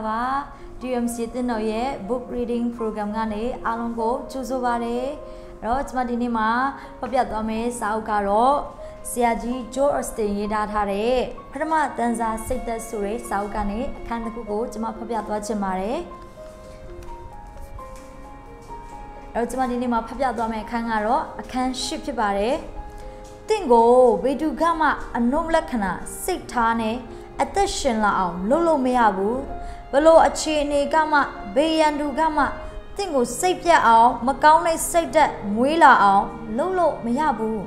လာပါ DMC တင်တော်ရဲ့ book reading program ကနေအားလုံးကိုကြိုဆိုပါရစေ။အဲ့တော့ကျွန်မဒီနေ့မှာဖတ်ပြသွားမယ့်စာအုပ်ကတော့ဆရာကြီး Joe Austin ရေးသားထားတဲ့ပထမတန်းစာစိတ်သက်ဆိုတဲ့စာအုပ်ကနေအခန်းတစ်ခုကိုကျွန်မဖတ်ပြသွားချင်ပါတယ်။အဲ့တော့ကျွန်မဒီနေ့မှာဖတ်ပြသွားမယ့်အခန်းကတော့အခန်း၈ဖြစ်ပါတယ်။တင့်ကိုဗေဒုကမှအနုလက္ခဏာစိတ်ထားနဲ့အသက်ရှင်လာအောင်လုပ်လို့မရဘူး ဘလို့အခြေအနေကမှဘေးရန်သူကမှတင့်ကိုစိတ်ပြတ်အောင် မကောင်းတဲ့စိတ်သက်မွေးလာအောင်လုပ်လို့မရဘူး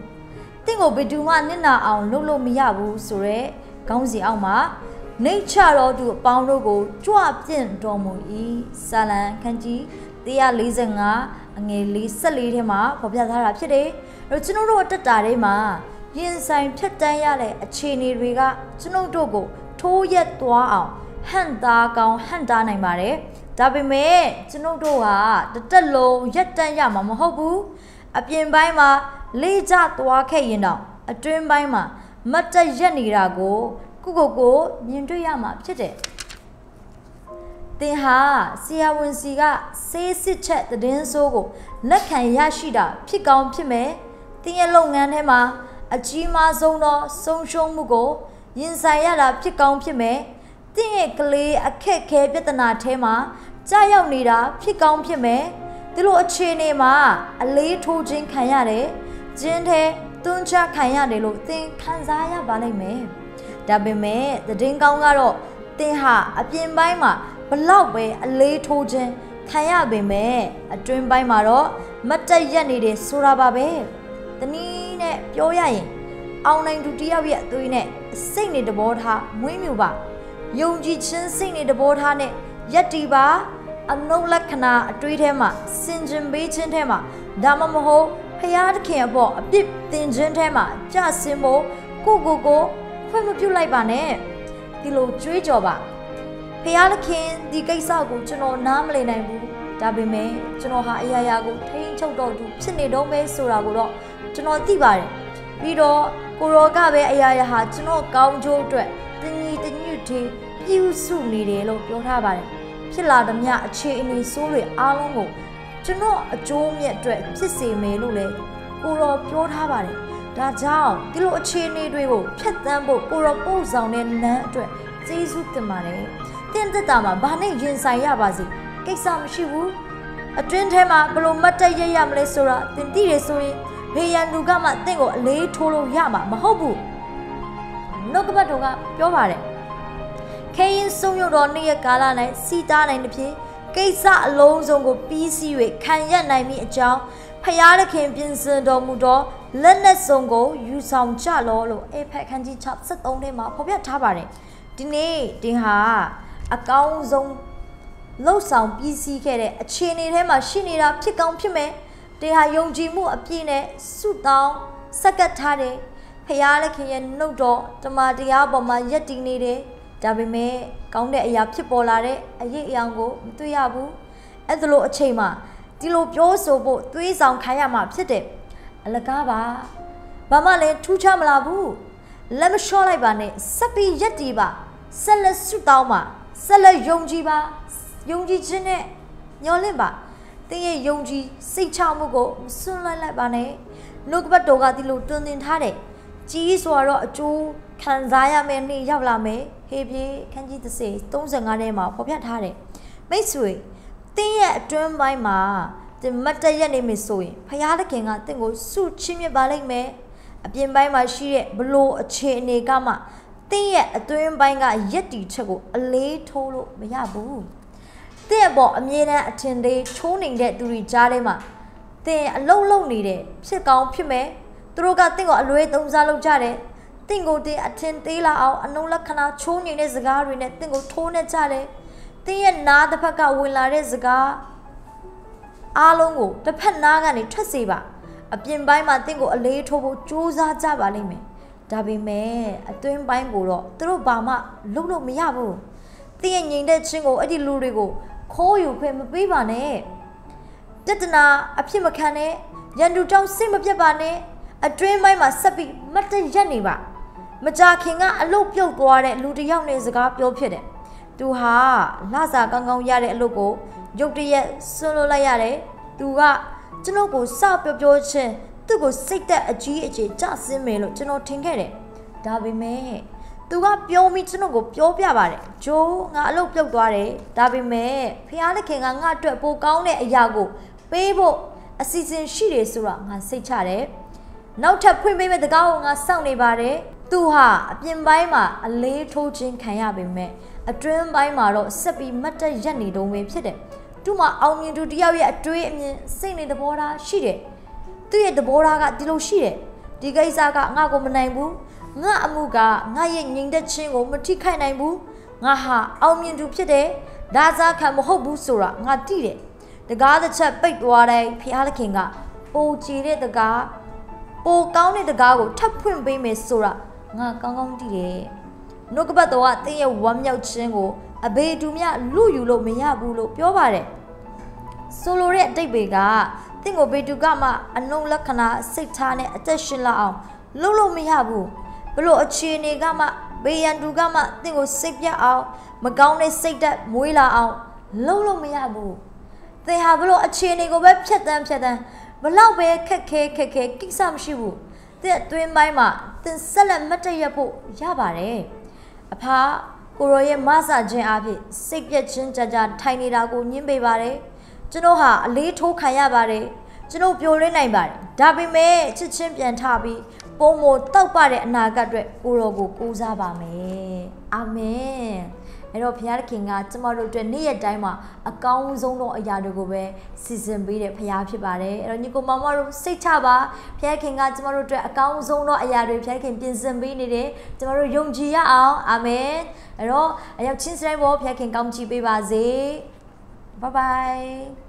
တင့်ကိုဘယ်သူမှနစ်နာအောင်လုပ်လို့မရဘူးဆိုတော့ခေါင်းစီအောက်မှာနေချတော်သူအပေါင်းတို့ကိုကြွပြင့်တော်မူ၏ဆာလံခန်းကြီး145အငယ်44ထဲမှာဖော်ပြထားတာဖြစ်တယ်။အဲကျွန်တော်တို့တက်တာထဲမှာရင်ဆိုင်ဖြတ်တန်းရတဲ့အခြေအနေတွေကကျွန်ုပ်တို့ကိုထိုးရက်သွားအောင် ဟန့်တာကောင်းဟန့်တာနိုင်ပါတယ်ဒါပေမဲ့ကျွန်ုပ်တို့ကတတက်လုံးရက်တန်းရမှာမဟုတ်ဘူးအပြင်ပိုင်းမှာလေးကျသွားခဲ့ရင်တော့အတွင်းပိုင်းမှာမတ်တက်ရက်နေတာကိုကုကုကိုမြင်တွေ့ရမှာဖြစ်တယ်တင်ဟာဆရာဝန်စီကဆေးစစ်ချက်သတင်းဆိုးကိုလက်ခံရရှိတာဖြစ်ကောင်းဖြစ်မယ်တင်ရဲ့လုပ်ငန်းထဲမှာအကြီးမားဆုံးသောဆုံးရှုံးမှုကိုရင်ဆိုင်ရတာဖြစ်ကောင်းဖြစ်မယ်။ တင့်ရဲ့ကလေးအခက်ခဲပြဿနာထဲမှာကြာရောက်နေတာဖြစ်ကောင်းဖြစ်မယ်။ဒီလိုအခြေအနေမှာအလေးထိုးခြင်းခံရတယ်။ကျင်းထဲတွန်းချခံရတယ်လို့သင်ခံစားရပါလိမ့်မယ်။ဒါပေမဲ့သတင်းကောင်းကတော့သင်ဟာအပြင်ပိုင်းမှာဘလောက်ပဲအလေးထိုးခြင်းခံရပေမဲ့အတွင်းပိုင်းမှာတော့မတ်တက်ရက်နေတယ်ဆိုတာပါပဲ။တနည်းနဲ့ပြောရရင် အောင်နိုင်သူတယောက်ရဲ့အသွေးနဲ့စိတ်နေတဘောထားမွေးမြူပါ ယုံကြည်ခြင်းစိတ်နေတဘောထားနဲ့ယက်တီပါအနုလက္ခဏာအတွေးထဲမှာစင်ကြင်ပေးခြင်းထဲမှာဒါမှမဟုတ်ဖရာသခင်အပေါ်အပြစ်တင်ခြင်းထဲမှာကြဆင်းဖို့ကိုကိုကိုခွင့်မပြုလိုက်ပါနဲ့ဒီလိုကြွေးကြော်ပါဖရာသခင်ဒီကိစ္စကိုကျွန်တော်နားမလည်နိုင်ဘူးဒါပေမဲ့ကျွန်တော်ဟာအရာရာကိုထိန်းချုပ်တော့သူဖြစ်နေတော့မဲဆိုတာကိုတော့ကျွန်တော်သိပါတယ် ပြီးတော့ကိုရောကပဲအရာရာဟာကျွန်တော်ကောင်းကျိုးအတွက်တညီတညွတ်သေးပြုစုနေတယ်လို့ပြောထားပါတယ်ဖြစ်လာသည်မြအခြေအနေဆိုးတွေအားလုံးကိုကျွန်တော်အကျိုးမြတ်အတွက်ဖြစ်စေမယ်လို့လည်းကိုရောပြောထားပါတယ်ဒါကြောင့်ဒီလိုအခြေအနေတွေကိုဖျက်ဆီးဖို့ကိုရောပို့ဆောင်တဲ့လမ်းအတွက်ကျေးဇူးတင်ပါတယ်တင်သက်တာမှာဘာနဲ့ရင်ဆိုင်ရပါစေကိစ္စမရှိဘူးအတွင်းထဲမှာဘလို့မတ်တက်ရရမလဲဆိုတာတင်သိတယ်ဆိုရင် ဘေးရန်လူကမှတင့်ကိုအလေးထိုးလို့ရမှာမဟုတ်ဘူးနှုတ်ကပတ်တော်ကပြောပါတယ်ခဲရင်ဆုံးရုံတော်နေ့ရက်ကာလ၌စီတားနိုင်တဲ့ဖြစ်ကိစ္စအလုံးစုံကိုပြီးစီး၍ခံရနိုင်မိအကြောင်းဖျားသခင်ပြင်ဆင်တော်မူသောလက်နက်စုံကိုယူဆောင်ကြလောလို့အေဖက်ခန်းကြီး73ထဲမှာဖော်ပြထားပါတယ်ဒီနေ့တင်ဟာအကောင်းဆုံးလှုပ်ဆောင်ပြီးစီးခဲ့တဲ့အခြေအနေထဲမှာရှိနေတာဖြစ်ကောင်းဖြစ်မယ် တင်ဟာယုံကြည်မှုအပြည့်နဲ့ဆုတောင်းစက္ကတ်ထားတယ်ဖျားလက်ခင်ရဲ့နှုတ်တော်တမန်တရားပေါ်မှာယက်တည်နေတယ်ဒါပေမဲ့ကောင်းတဲ့အရာဖြစ်ပေါ်လာတဲ့အရေးအယောင်ကိုမတွေ့ရဘူးအဲ့ဒါလို့အချိန်မှာဒီလိုပြောဆိုဖို့သွေးဆောင်ခိုင်းရမှာဖြစ်တယ်အလကားပါဘာမှလည်းထူးခြားမလာဘူးလက်မလျှော့လိုက်ပါနဲ့စက်ပြီးရက်တီပါဆက်လက်ဆုတောင်းပါဆက်လက်ယုံကြည်ပါယုံကြည်ခြင်းနဲ့ညှော်လင့်ပါ တင်းရဲ့ယုံကြည်စိတ်ချမှုကိုမစွန့်လိုက်လိုက်ပါနဲ့နှုတ်ကပတ်တော်ကဒီလိုတွင်တင်ထားတယ်ကြီးဆိုတော့အကျိုးခံစားရမယ့်နေ့ရောက်လာမယ်ဟေးပြေခန်းကြီး30 35ထဲမှာဖော်ပြထားတယ်မိတ်ဆွေတင်းရဲ့အတွင်းပိုင်းမှာတင်မတ်တရက်နေမယ်ဆိုရင်ဖရာသခင်ကတင့်ကိုဆုချင်းမြတ်ပါလိမ့်မယ်အပြင်ပိုင်းမှာရှိတဲ့ဘလို့အခြေအနေကမှတင်းရဲ့အတွင်းပိုင်းကရက်တီချက်ကိုအလေးထိုးလို့မရဘူး တဲ့ပေါ်အမြဲတမ်းအထင်သေးချိုးနေတဲ့သူတွေကြားထဲမှာတင်အလုံးလုံးနေတဲ့ဖြစ်ကောင်းဖြစ်မဲ့သူတို့ကတင့်ကိုအလွဲသုံးစားလုပ်ကြတယ်တင့်ကိုတင်အထင်သေးလာအောင်အနုလက္ခဏာချိုးနေတဲ့စကားတွေနဲ့တင့်ကိုထိုးနေကြတယ်တင်းရဲ့နားတစ်ဖက်ကဝင်လာတဲ့စကားအားလုံးကိုတစ်ဖက်နားကနေထွက်စေပါအပြင်ပိုင်းမှာတင့်ကိုအလေးထိုးဖို့ကြိုးစားကြပါလိမ့်မယ်ဒါပေမဲ့အတွင်းပိုင်းကိုတော့သူတို့ဘာမှလုပ်လို့မရဘူးတင်းရဲ့ငြိမ်တဲ့ချင်းကိုအဲ့ဒီလူတွေကို ခိုးယူခွင့်မပေးပါနဲ့ပြဿနာအဖြစ်မခံနဲ့ရန်သူတောင်းစိတ်မပြတ်ပါနဲ့အတွင်းပိုင်းမှာဆက်ပြီးမတ်တရက်နေပါမကြခင်ကအလုတ်ပြုတ်သွားတဲ့လူတစ်ယောက်နဲ့စကားပြောဖြစ်တယ်သူဟာလစာကောင်းကောင်းရတဲ့အလုပ်ကိုရုတ်တရက်ဆွလို့လိုက်ရတယ်သူကကျွန်တော်ကိုစပြောပြောချင်းသူ့ကိုစိတ်သက်အကြီးအကျယ်ကြဆင်းမယ်လို့ကျွန်တော်ထင်ခဲ့တယ်ဒါပေမဲ့ သူကပြောပြီးကျွန်တော်ကိုပြောပြပါတယ်ဂျိုးငါအလုပ်ပြုတ်သွားတယ်ဒါပေမဲ့ဖះသခင်ကငါ့အတွက်ပိုကောင်းတဲ့အရာကိုပေးဖို့အစီအစဉ်ရှိတယ်ဆိုတာငါစိတ်ချတယ်နောက်ထပ်ဖွင့်ပေးမယ့်တကားကိုငါစောင့်နေပါတယ်သူဟာအပြင်ပိုင်းမှာအလေးထိုးခြင်းခံရပေမဲ့အတွင်းပိုင်းမှာတော့ဆက်ပြီးမတ်တက်ရက်နေတုံးပဲဖြစ်တယ်သူ့မှာအောင်မြင်သူတယောက်ရဲ့အတွေးအမြင်စိတ်နေသဘောထားရှိတယ်သူ့ရဲ့သဘောထားကဒီလိုရှိတယ်ဒီကိစ္စကငါ့ကိုမနိုင်ဘူး ငါအမှုကငါရဲ့ငြိမ်သက်ခြင်းကိုမထိခိုက်နိုင်ဘူးငါဟာအောင်မြင်သူဖြစ်တယ်ဒါစားခံမဟုတ်ဘူးဆိုတာငါသိတယ်တကားတစ်ချက်ပိတ်သွားတဲ့ဖျားသခင်ကပိုကြည်တဲ့တကားပိုကောင်းတဲ့တကားကိုထပ်ဖွင့်ပေးမယ်ဆိုတာငါကောင်းကောင်းသိတယ်နှုတ်ကပတ်တော်ကတင်းရဲ့ဝမ်းမြောက်ခြင်းကိုအဘေတူမြလူယူလို့မရဘူးလို့ပြောပါတယ်ဆိုလိုတဲ့အတိတ်တွေကတင့်ကိုဘေတူကမှအနုလက္ခဏာစိတ်ထားနဲ့အသက်ရှင်လာအောင်လုပ်လို့မရဘူး ဘလို့အခြေအနေကမှဘေးရန်သူကမှတင့်ကိုစိတ်ပြတ်အောင်မကောင်းတဲ့စိတ်ဓာတ်မွေးလာအောင်လုပ်လို့မရဘူးသင်ဟာဘလို့အခြေအနေကိုပဲဖြတ်တန်းဖြတ်တန်းဘလောက်ပဲခက်ခဲခက်ခဲကိစ္စမရှိဘူးတဲ့အတွင်းပိုင်းမှာသင်ဆက်လက်မတ်တရဖို့ရပါတယ်အဖာကိုရောရဲ့မဆာခြင်းအဖြစ်စိတ်ပြက်ခြင်းကြကြထိုင်နေတာကိုညှင်းပေးပါတယ်ကျွန်တော်ဟာအလေးထိုးခံရပါတယ်ကျွန်တော်ပြိုရင်းနိုင်ပါတယ်ဒါပေမဲ့ချစ်ချင်းပြန်ထပြီး ပုံမတောက်ပတဲ့အနာဂတ်အတွက်ကိုရောကိုကူးစားပါမယ်အာမင်အဲ့တော့ဘုရားသခင်ကကျမတို့အတွက်နေ့ရက်တိုင်းမှာအကောင်းဆုံးသောအရာတွေကိုပဲစီစဉ်ပေးတဲ့ဘုရားဖြစ်ပါတယ်အဲ့တော့ညီကိုမောင်မတို့စိတ်ချပါဘုရားခင်ကကျမတို့အတွက်အကောင်းဆုံးသောအရာတွေဘုရားခင်ပြင်ဆင်ပေးနေတယ်ကျမတို့ယုံကြည်ရအောင်အာမင်အဲ့တော့အရောက်ချင်းစတိုင်းပေါ်ဘုရားခင်ကောင်းချီးပေးပါစေဘိုင်ဘိုင်